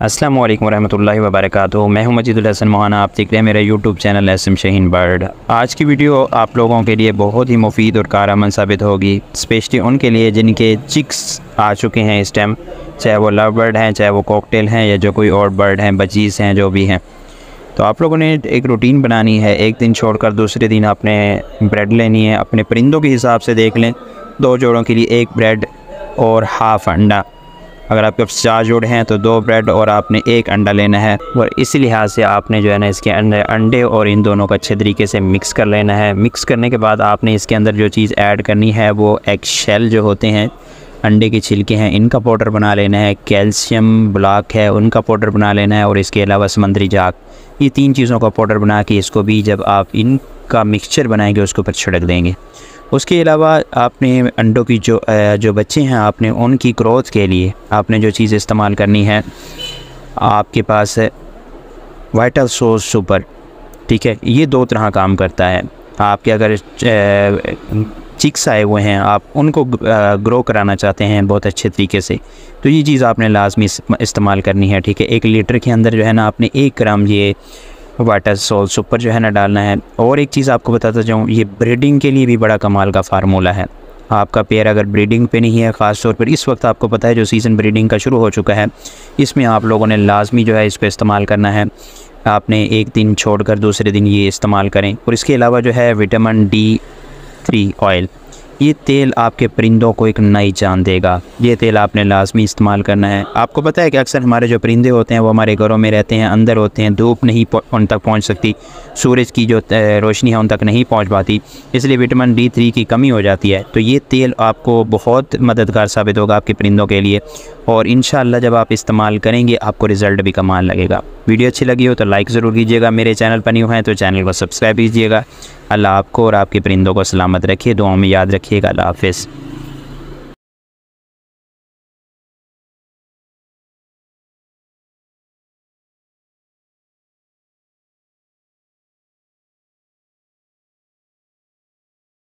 अस्सलाम वालेकुम रहमतुल्लाहि व बरकातुहू मैं हूँ मजीदुल हसन मोहाना, आप देख रहे हैं मेरा यूट्यूब चैनल एसम शहीन बर्ड आज की वीडियो आप लोगों के लिए बहुत ही मुफीद और कारआमद साबित होगी स्पेशली उनके लिए जिनके चिक्स आ चुके हैं इस टाइम चाहे वो लव बर्ड हैं, चाहे वो कॉकटेल हैं, या जो कोई और बर्ड हैं बचीज़ हैं, जो भी हैं। तो आप लोगों ने एक रूटीन बनानी है, एक दिन छोड़कर दूसरे दिन आपने ब्रेड लेनी है, अपने परिंदों के हिसाब से देख लें। दो जोड़ों के लिए एक ब्रेड और हाफ़ अंडा। अगर आपके पास चार जोड़ हैं तो दो ब्रेड और आपने एक अंडा लेना है और इसी लिहाज से आपने जो है ना इसके अंदर अंडे और इन दोनों को अच्छे तरीके से मिक्स कर लेना है। मिक्स करने के बाद आपने इसके अंदर जो चीज़ ऐड करनी है वो एग शेल जो होते हैं, अंडे के छिलके हैं, इनका पाउडर बना लेना है। कैल्शियम ब्लॉक है, उनका पाउडर बना लेना है और इसके अलावा समंदरी जाग। ये तीन चीज़ों का पाउडर बना के इसको भी जब आप इनका मिक्सचर बनाएँगे, उसके ऊपर छिड़क देंगे। उसके अलावा आपने अंडों की जो जो बच्चे हैं, आपने उनकी ग्रोथ के लिए आपने जो चीज़ इस्तेमाल करनी है, आपके पास है वाइटल सोस सुपर ठीक है? ये दो तरह काम करता है। आपके अगर चिक्स आए हुए हैं, आप उनको ग्रो कराना चाहते हैं बहुत अच्छे तरीके से तो ये चीज़ आपने लाजमी इस्तेमाल करनी है, ठीक है? एक लीटर के अंदर जो है ना, आपने एक ग्राम ये वाटर सॉल्ट सुपर जो है ना डालना है। और एक चीज़ आपको बताता जाऊँ, ये ब्रीडिंग के लिए भी बड़ा कमाल का फार्मूला है। आपका पेयर अगर ब्रीडिंग पे नहीं है ख़ास तौर पर इस वक्त आपको पता है जो सीज़न ब्रीडिंग का शुरू हो चुका है, इसमें आप लोगों ने लाजमी जो है इसको इस्तेमाल करना है। आपने एक दिन छोड़कर दूसरे दिन ये इस्तेमाल करें। और इसके अलावा जो है विटामिन डी थ्री ऑयल ये तेल आपके परिंदों को एक नई जान देगा। ये तेल आपने लाजमी इस्तेमाल करना है। आपको पता है कि अक्सर हमारे जो परिंदे होते हैं, वो हमारे घरों में रहते हैं, अंदर होते हैं, धूप नहीं उन तक पहुँच सकती। सूरज की जो रोशनी है, उन तक नहीं पहुँच पाती। इसलिए विटामिन डी थ्री की कमी हो जाती है। तो ये तेल आपको बहुत मददगार साबित होगा आपके परिंदों के लिए। और इन जब आप इस्तेमाल करेंगे, आपको रिज़ल्ट भी कमाल लगेगा। वीडियो अच्छी लगी हो तो लाइक ज़रूर कीजिएगा। मेरे चैनल पर न्यू है तो चैनल को सब्सक्राइब कीजिएगा। अल्लाह आपको और आपके परिंदों को सलामत रखिए। दो में याद रखिएगा। अल्लाह हाफिज़।